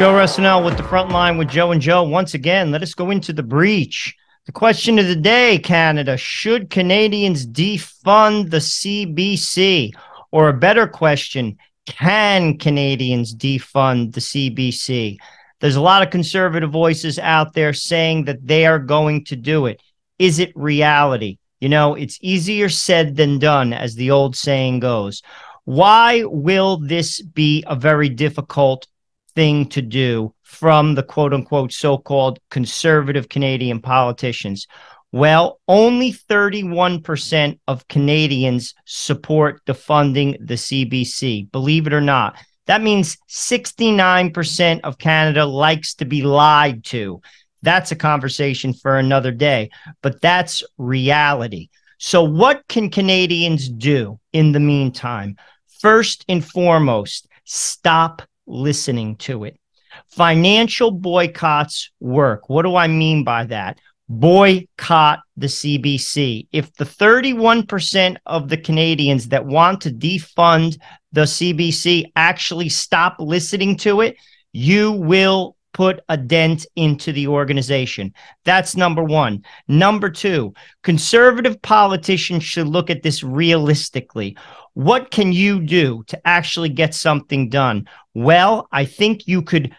Joe Russell with the front line with Joe and Joe. Once again, let us go into the breach. The question of the day, Canada should Canadians defund the CBC? Or a better question, can Canadians defund the CBC? There's a lot of conservative voices out there saying that they are going to do it. Is it reality? You know, it's easier said than done, as the old saying goes. Why will this be a very difficult thing to do from the quote unquote so called conservative Canadian politicians? Well, only 31% of Canadians support defunding the CBC, believe it or not. That means 69% of Canada likes to be lied to. That's a conversation for another day, but that's reality. So, what can Canadians do in the meantime? First and foremost, stop listening to it. Financial boycotts work. What do I mean by that? Boycott the CBC. If the 31% of the Canadians that want to defund the CBC actually stop listening to it, you will put a dent into the organization. That's number one. Number two, conservative politicians should look at this realistically. What can you do to actually get something done? Well, I think you could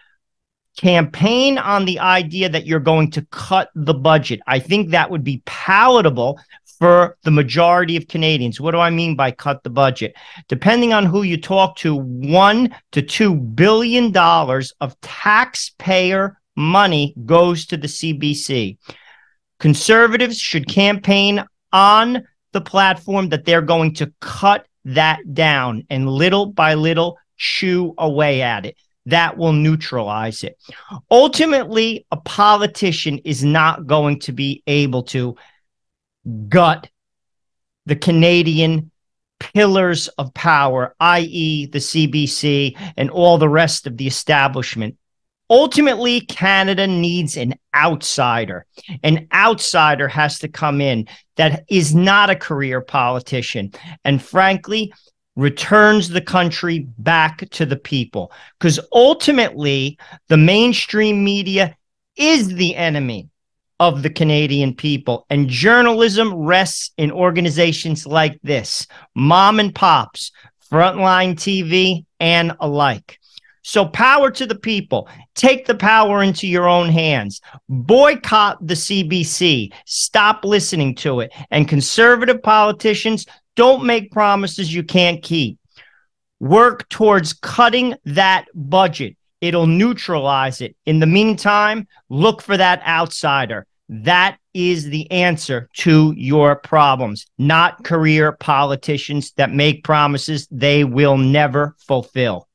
campaign on the idea that you're going to cut the budget. I think that would be palatable for the majority of Canadians. What do I mean by cut the budget? Depending on who you talk to, one to two billion dollars of taxpayer money goes to the CBC. Conservatives should campaign on the platform that they're going to cut that down and little by little chew away at it. That will neutralize it. Ultimately, a politician is not going to be able to gut the Canadian pillars of power, i.e., the CBC and all the rest of the establishment. Ultimately, Canada needs an outsider. An outsider has to come in that is not a career politician. And frankly, returns the country back to the people. Because ultimately, the mainstream media is the enemy of the Canadian people. And journalism rests in organizations like this mom and pops, frontline TV, and alike. So, power to the people. Take the power into your own hands. Boycott the CBC. Stop listening to it. And conservative politicians, don't make promises you can't keep. Work towards cutting that budget. It'll neutralize it. In the meantime, look for that outsider. That is the answer to your problems, not career politicians that make promises they will never fulfill.